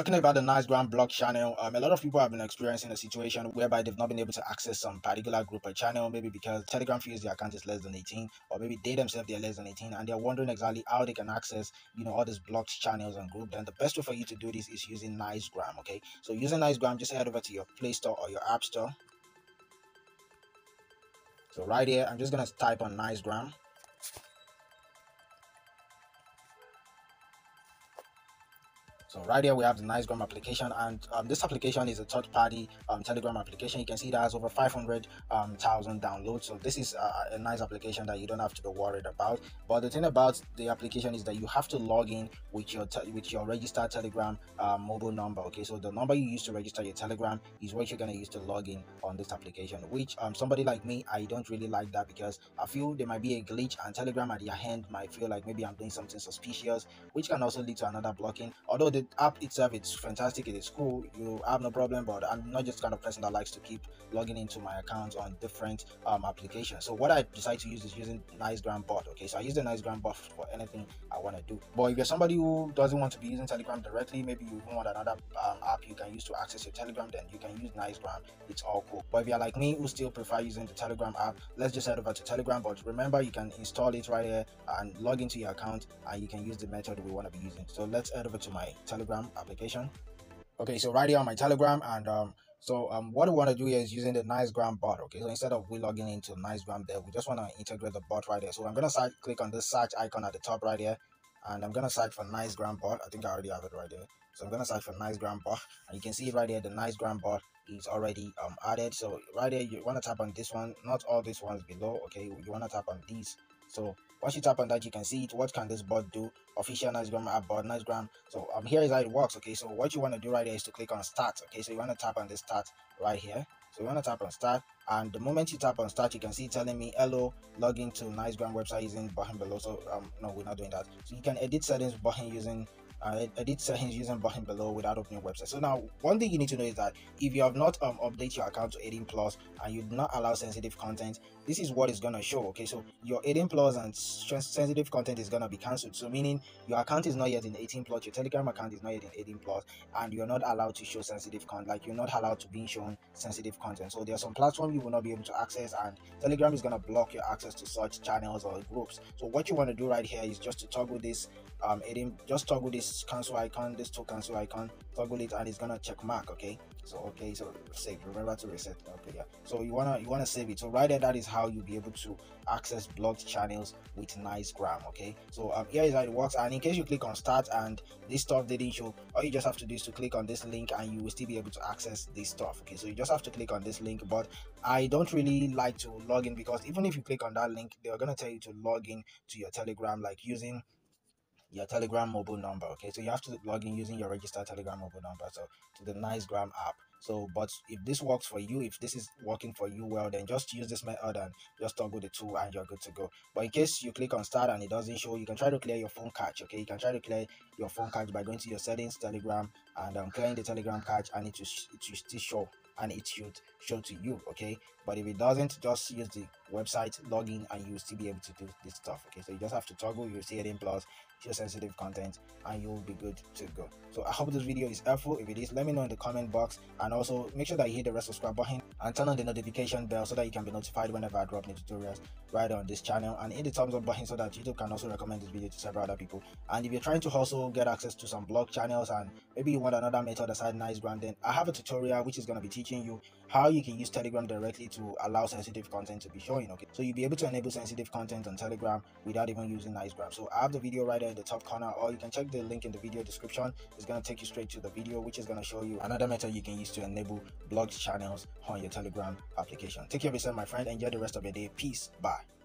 talking about the Nicegram block channel, um, a lot of people have been experiencing a situation whereby they've not been able to access some particular group or channel, maybe because Telegram feels their account is less than 18, or maybe they themselves they're less than 18, and they're wondering exactly how they can access, you know, all these blocked channels and group. Then the best way for you to do this is using Nicegram. Okay, so using Nicegram, just head over to your Play Store or your App Store. So right here, I'm just gonna type on Nicegram. So right here we have the Nicegram application, and um, this application is a third-party um, Telegram application. You can see that has over 500,000 um, downloads. So this is a, a, nice application that you don't have to be worried about. But the thing about the application is that you have to log in with your with your registered Telegram uh, mobile number. Okay, so the number you use to register your Telegram is what you're gonna use to log in on this application. Which um, somebody like me, I don't really like that because I feel there might be a glitch, and Telegram at your hand might feel like maybe I'm doing something suspicious, which can also lead to another blocking. Although the app itself it's fantastic it is cool you have no problem but i'm not just kind of person that likes to keep logging into my account on different um, applications. So what i decide to use is using nicegram bot okay? So i use the nicegram bot for anything i want to do. But if you're somebody who doesn't want to be using telegram directly maybe you want another um, app you can use to access your telegram then you can use nicegram. It's all cool. But if you're like me who still prefer using the telegram app let's just head over to telegram. But remember you can install it right here and log into your account and you can use the method we want to be using. So let's head over to my telegram application. Okay so right here on my telegram and um so um what we want to do here is using the nicegram bot okay? So instead of we logging into nicegram there we just want to integrate the bot right there so i'm gonna click on this search icon at the top right here and i'm gonna search for nicegram bot. I think i already have it right there so i'm gonna search for nicegram bot and you can see right here the nicegram bot is already um added. So right here you want to tap on this one not all these ones below okay? You want to tap on these. So once you tap on that, you can see it. What can this bot do? Official Nicegram app bot, Nicegram. So um, here is how it works. Okay, so what you want to do right here is to click on start. Okay, so you want to tap on the start right here. So you want to tap on start, and the moment you tap on start, you can see telling me hello, login to Nicegram website using button below. So um, no, we're not doing that. So you can edit settings button using uh, edit settings using button below without opening website. So now one thing you need to know is that if you have not um, update your account to 18 plus and you do not allow sensitive content, this is what is going to show. Okay, so your 18 plus and sensitive content is going to be cancelled. So meaning your account is not yet in 18 plus, your Telegram account is not yet in 18 plus, and you're not allowed to show sensitive content. Like you're not allowed to be shown sensitive content. So there are some platforms you will not be able to access, and Telegram is going to block your access to such channels or groups. So what you want to do right here is just to toggle this um 18 just toggle this cancel icon this to cancel icon toggle it and it's gonna check mark okay? So okay so save remember to reset okay yeah. So you wanna you wanna save it. So right there that is how you'll be able to access blocked channels with nicegram okay? So um here is how it works. And in case you click on start and this stuff didn't show all you just have to do is to click on this link and you will still be able to access this stuff okay? So you just have to click on this link but i don't really like to log in because even if you click on that link they're gonna tell you to log in to your telegram like using your telegram mobile number okay? So you have to log in using your registered telegram mobile number so to the nicegram app. So but if this works for you if this is working for you well then just use this method and just toggle the two and you're good to go. But in case you click on start and it doesn't show you can try to clear your phone cache okay? You can try to clear your phone cache by going to your settings telegram and um, clearing the telegram cache and it will, it will still show and it should show to you okay? But if it doesn't just use the website login and you'll still be able to do this stuff okay? So you just have to toggle your see in plus share sensitive content and you'll be good to go. So i hope this video is helpful. If it is let me know in the comment box. And also make sure that you hit the red subscribe button and turn on the notification bell so that you can be notified whenever i drop new tutorials right on this channel and hit the thumbs up button so that youtube can also recommend this video to several other people. And if you're trying to also get access to some blog channels and maybe you want another method aside nicegram then i have a tutorial which is going to be teaching you how you can use telegram directly to allow sensitive content to be showing okay? So you'll be able to enable sensitive content on telegram without even using nicegram so i have the video right there in the top corner or you can check the link in the video description. It's going to take you straight to the video which is going to show you another method you can use to enable blog channels on your telegram application. Take care of yourself my friend. And enjoy the rest of your day. Peace. Bye